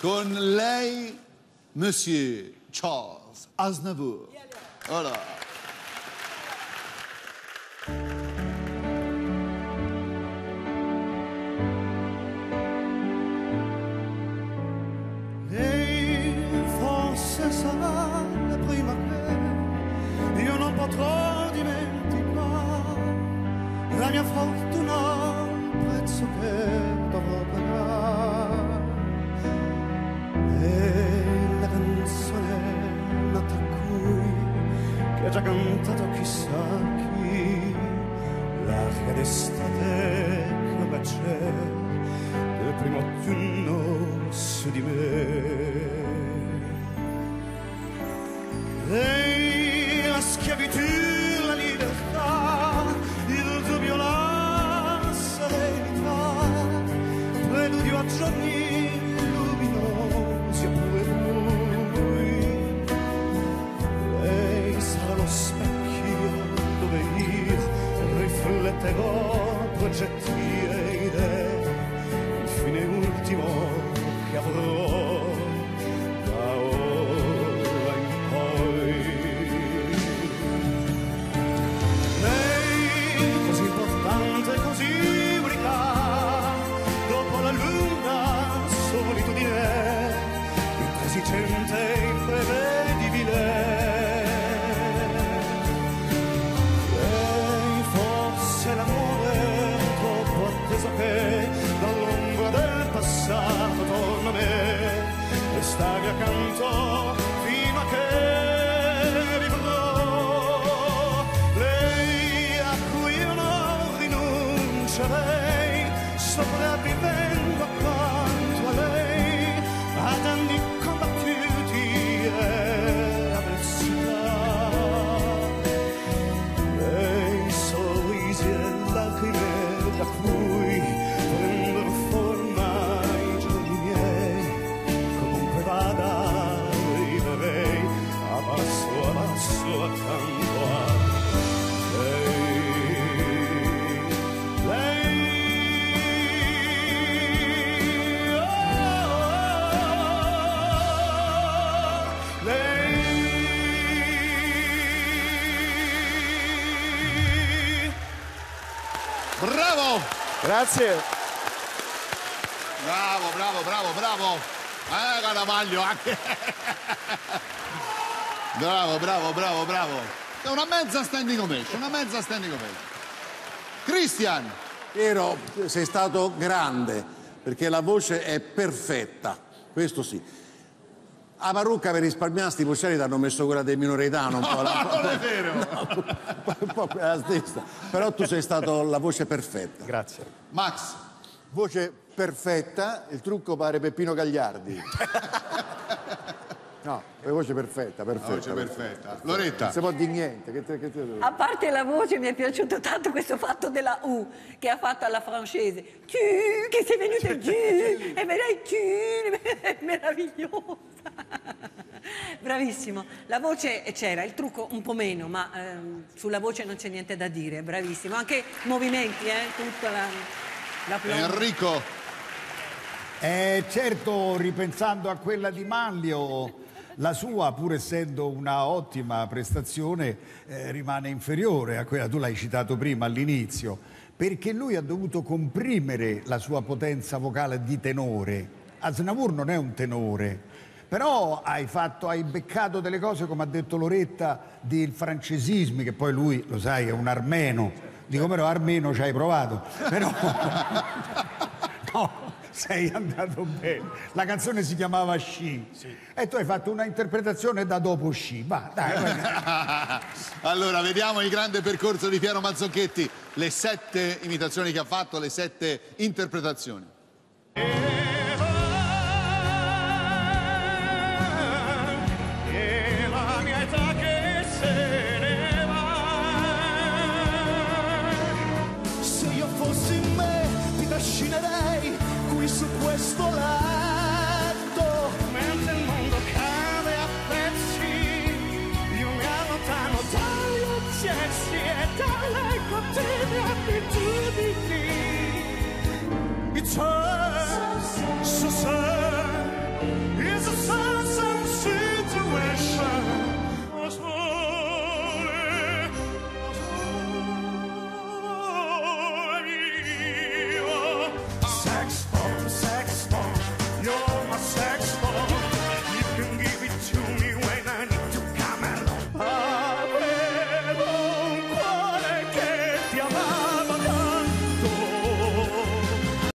Con lei, Monsieur Charles Aznavour. Voilà. E forse sarà la prima che io non potrò dimenticare la mia fortuna, il prezzo che dovrò pagare. Ha già cantato chissà chi, l'aria d'estate come c'è del primo autunno su di me. Lei, la schiavitù, la libertà, il dubbio, la serenità, preludio a giorni rifletterò progetti e idee il fine ultimo che avrò stare accanto fino a che Bravo! Grazie. Bravo, bravo, bravo, bravo. Eh, Caravaglio anche. bravo, bravo, bravo, bravo. È una mezza standing ovation, una mezza standing ovation. Christian, Piero, sei stato grande perché la voce è perfetta, questo sì. A parrucca per risparmiare sti vocali ti hanno messo quella dei minoritano un po', la, non è vero. stessa. Però tu sei stato la voce perfetta. Grazie. Max, Voce perfetta, il trucco pare Peppino Gagliardi. No, è voce perfetta, perfetta. voce perfetta. Loretta. Non si può dire niente. Che te, che te- A parte la voce mi è piaciuto tanto questo fatto della U che ha fatto alla francese. Tu, che sei venuto giù, e vedrai tu, è meravigliosa. Bravissimo. La voce c'era, il trucco un po' meno, ma ehm, sulla voce non c'è niente da dire, bravissimo. Anche movimenti, eh, tutta la, la Enrico, Eh, certo, ripensando a quella di Manlio, la sua, pur essendo una ottima prestazione, eh, rimane inferiore a quella, tu l'hai citato prima all'inizio, perché lui ha dovuto comprimere la sua potenza vocale di tenore. Aznavour non è un tenore, però hai, fatto, hai beccato delle cose, come ha detto Loretta, del francesismi, che poi lui, lo sai, è un armeno. Dico, però armeno ci hai provato. Però... No, sei andato bene. La canzone si chiamava Sci. E tu hai fatto una interpretazione da dopo Sci. Va, dai, vai. allora vediamo il grande percorso di Piero Mazzocchetti, le sette imitazioni che ha fatto, le sette interpretazioni. E Santa que sei.